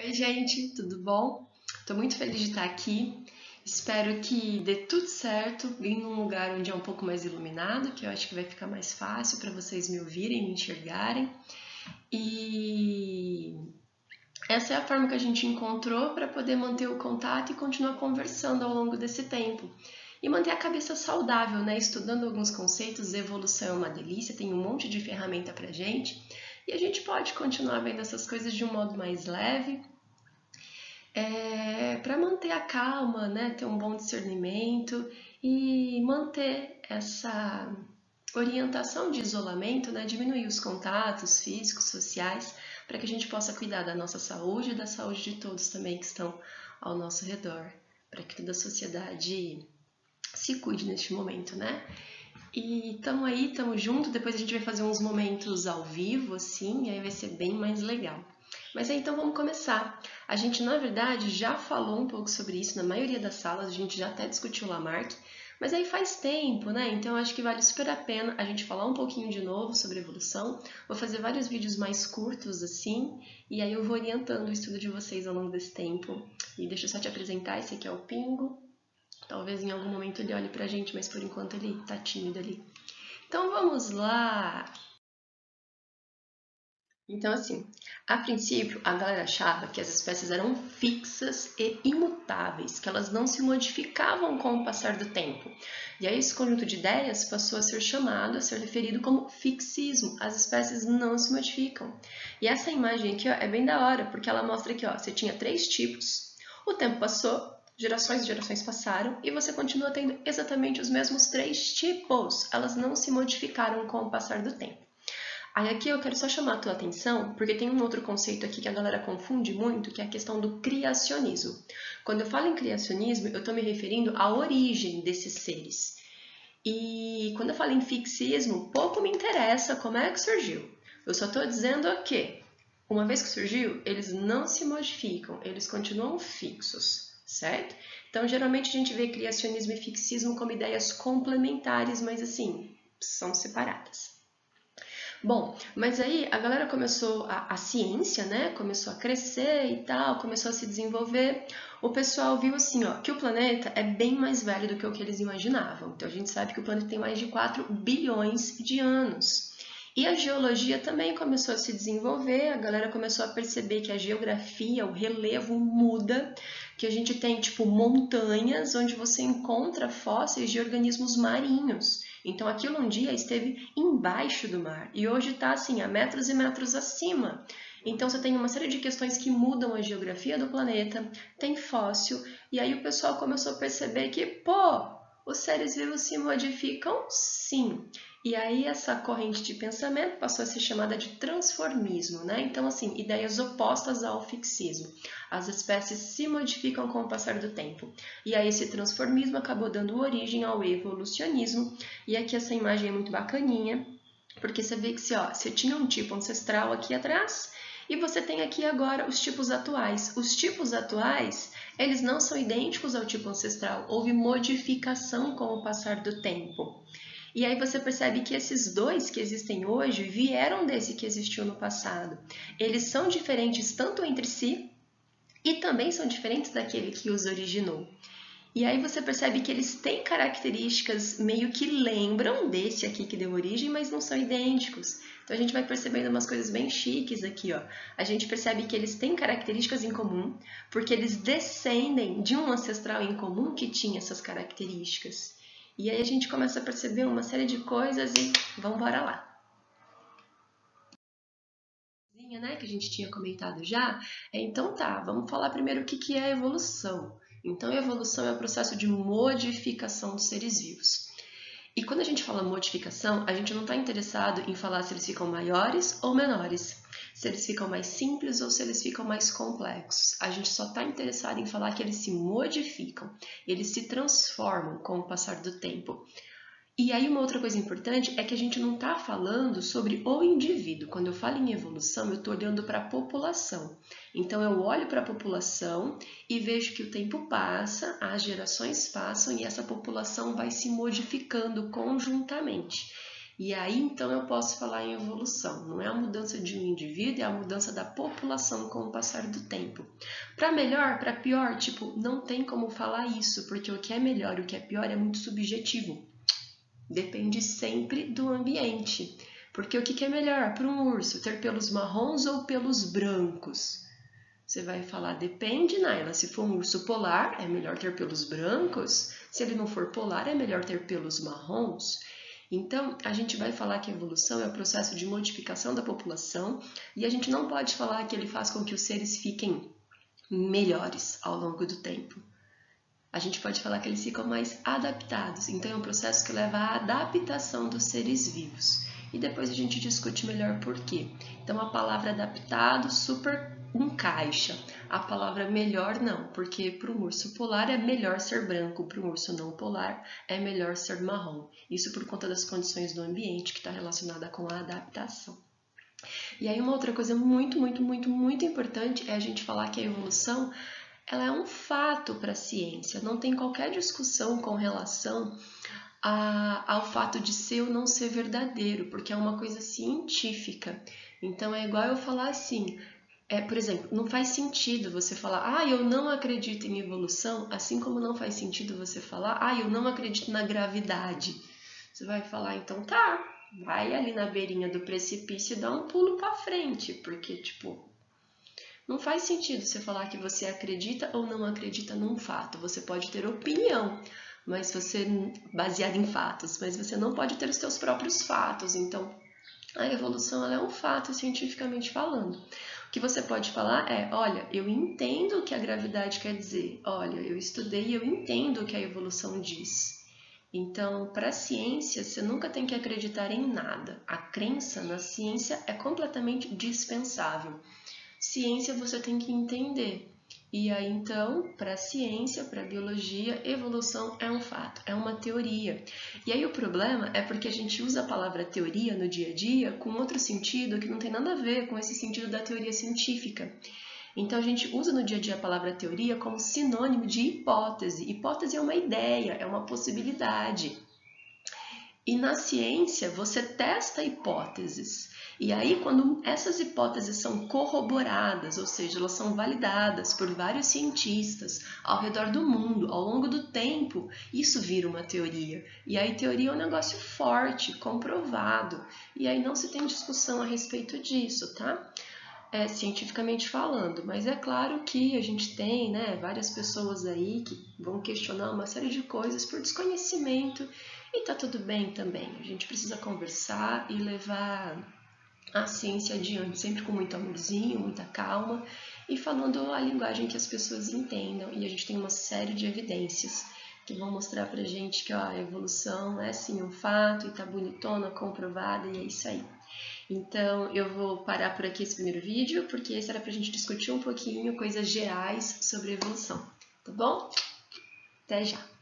Oi, gente, tudo bom? Estou muito feliz de estar aqui. Espero que dê tudo certo, em um lugar onde é um pouco mais iluminado, que eu acho que vai ficar mais fácil para vocês me ouvirem, me enxergarem. E essa é a forma que a gente encontrou para poder manter o contato e continuar conversando ao longo desse tempo. E manter a cabeça saudável, né? Estudando alguns conceitos, evolução é uma delícia, tem um monte de ferramenta para gente. E a gente pode continuar vendo essas coisas de um modo mais leve, é, para manter a calma, né, ter um bom discernimento e manter essa orientação de isolamento, né, diminuir os contatos físicos, sociais, para que a gente possa cuidar da nossa saúde e da saúde de todos também que estão ao nosso redor, para que toda a sociedade se cuide neste momento, né? E tamo aí, tamo junto. Depois a gente vai fazer uns momentos ao vivo, assim, aí vai ser bem mais legal. Mas aí então vamos começar. A gente, na verdade, já falou um pouco sobre isso na maioria das salas, a gente já até discutiu Lamarck, mas aí faz tempo, né? Então acho que vale super a pena a gente falar um pouquinho de novo sobre evolução. Vou fazer vários vídeos mais curtos assim, e aí eu vou orientando o estudo de vocês ao longo desse tempo. E deixa eu só te apresentar, esse aqui é o Pingo. Talvez em algum momento ele olhe pra gente, mas por enquanto ele tá tímido ali. Então vamos lá! Então, assim, a princípio a galera achava que as espécies eram fixas e imutáveis, que elas não se modificavam com o passar do tempo. E aí esse conjunto de ideias passou a ser chamado, a ser referido como fixismo. As espécies não se modificam. E essa imagem aqui ó, é bem da hora, porque ela mostra que ó, você tinha três tipos, o tempo passou, gerações e gerações passaram e você continua tendo exatamente os mesmos três tipos. Elas não se modificaram com o passar do tempo. Aí aqui eu quero só chamar a tua atenção, porque tem um outro conceito aqui que a galera confunde muito, que é a questão do criacionismo. Quando eu falo em criacionismo, eu estou me referindo à origem desses seres. E quando eu falo em fixismo, pouco me interessa como é que surgiu. Eu só estou dizendo que, uma vez que surgiu, eles não se modificam, eles continuam fixos certo? Então, geralmente a gente vê criacionismo e fixismo como ideias complementares, mas assim, são separadas. Bom, mas aí a galera começou, a, a, ciência, né, começou a crescer e tal, começou a se desenvolver. O pessoal viu assim, ó, que o planeta é bem mais velho do que o que eles imaginavam. Então a gente sabe que o planeta tem mais de 4 bilhões de anos. E a geologia também começou a se desenvolver, a galera começou a perceber que a geografia, o relevo muda, que a gente tem tipo montanhas onde você encontra fósseis de organismos marinhos. Então aquilo um dia esteve embaixo do mar e hoje está assim a metros e metros acima. Então você tem uma série de questões que mudam a geografia do planeta, tem fóssil, e aí o pessoal começou a perceber que, pô, os seres vivos se modificam sim. E aí essa corrente de pensamento passou a ser chamada de transformismo, né? Então, assim, ideias opostas ao fixismo. As espécies se modificam com o passar do tempo. E aí esse transformismo acabou dando origem ao evolucionismo. E aqui essa imagem é muito bacaninha, porque você vê que se, ó, você tinha um tipo ancestral aqui atrás, e você tem aqui agora os tipos atuais. Os tipos atuais, eles não são idênticos ao tipo ancestral. Houve modificação com o passar do tempo. E aí você percebe que esses dois que existem hoje vieram desse que existiu no passado. Eles são diferentes tanto entre si e também são diferentes daquele que os originou. E aí você percebe que eles têm características meio que lembram desse aqui que deu origem, mas não são idênticos. Então a gente vai percebendo umas coisas bem chiques aqui, ó. A gente percebe que eles têm características em comum, porque eles descendem de um ancestral em comum que tinha essas características. E aí a gente começa a perceber uma série de coisas e vamos embora lá. Né, que a gente tinha comentado já, é, então tá, vamos falar primeiro o que, que é evolução. Então, evolução é o processo de modificação dos seres vivos. E quando a gente fala modificação, a gente não está interessado em falar se eles ficam maiores ou menores se eles ficam mais simples ou se eles ficam mais complexos. A gente só está interessado em falar que eles se modificam, eles se transformam com o passar do tempo. E aí uma outra coisa importante é que a gente não está falando sobre o indivíduo. Quando eu falo em evolução, eu estou olhando para a população. Então eu olho para a população e vejo que o tempo passa, as gerações passam e essa população vai se modificando conjuntamente. E aí então eu posso falar em evolução. Não é a mudança de um indivíduo, é a mudança da população com o passar do tempo. Para melhor, para pior, tipo, não tem como falar isso, porque o que é melhor e o que é pior é muito subjetivo. Depende sempre do ambiente. Porque o que é melhor para um urso, ter pelos marrons ou pelos brancos? Você vai falar, depende, Naila. Se for um urso polar, é melhor ter pelos brancos. Se ele não for polar, é melhor ter pelos marrons. Então, a gente vai falar que a evolução é o processo de modificação da população e a gente não pode falar que ele faz com que os seres fiquem melhores ao longo do tempo. A gente pode falar que eles ficam mais adaptados. Então, é um processo que leva à adaptação dos seres vivos. E depois a gente discute melhor por quê. Então, a palavra adaptado super encaixa. A palavra melhor não, porque para um urso polar é melhor ser branco, para um urso não polar é melhor ser marrom. Isso por conta das condições do ambiente que está relacionada com a adaptação. E aí uma outra coisa muito, muito, muito, muito importante é a gente falar que a evolução ela é um fato para a ciência, não tem qualquer discussão com relação a, ao fato de ser ou não ser verdadeiro, porque é uma coisa científica. Então é igual eu falar assim, é, por exemplo, não faz sentido você falar, ah, eu não acredito em evolução, assim como não faz sentido você falar, ah, eu não acredito na gravidade. Você vai falar, então tá, vai ali na beirinha do precipício e dá um pulo para frente, porque, tipo, não faz sentido você falar que você acredita ou não acredita num fato. Você pode ter opinião, mas você baseada em fatos, mas você não pode ter os seus próprios fatos. Então, a evolução é um fato cientificamente falando. O que você pode falar é: olha, eu entendo o que a gravidade quer dizer, olha, eu estudei e eu entendo o que a evolução diz. Então, para a ciência, você nunca tem que acreditar em nada. A crença na ciência é completamente dispensável. Ciência você tem que entender. E aí, então, para a ciência, para a biologia, evolução é um fato, é uma teoria. E aí o problema é porque a gente usa a palavra teoria no dia a dia com outro sentido que não tem nada a ver com esse sentido da teoria científica. Então a gente usa no dia a dia a palavra teoria como sinônimo de hipótese. Hipótese é uma ideia, é uma possibilidade. E na ciência você testa hipóteses. E aí, quando essas hipóteses são corroboradas, ou seja, elas são validadas por vários cientistas ao redor do mundo, ao longo do tempo, isso vira uma teoria. E aí, teoria é um negócio forte, comprovado. E aí, não se tem discussão a respeito disso, tá? É, cientificamente falando, mas é claro que a gente tem né, várias pessoas aí que vão questionar uma série de coisas por desconhecimento e tá tudo bem também. A gente precisa conversar e levar a ciência adiante, sempre com muito amorzinho, muita calma e falando a linguagem que as pessoas entendam. E a gente tem uma série de evidências que vão mostrar pra gente que ó, a evolução é sim um fato e tá bonitona, comprovada e é isso aí. Então eu vou parar por aqui esse primeiro vídeo, porque esse era pra gente discutir um pouquinho coisas gerais sobre evolução, tá bom? Até já!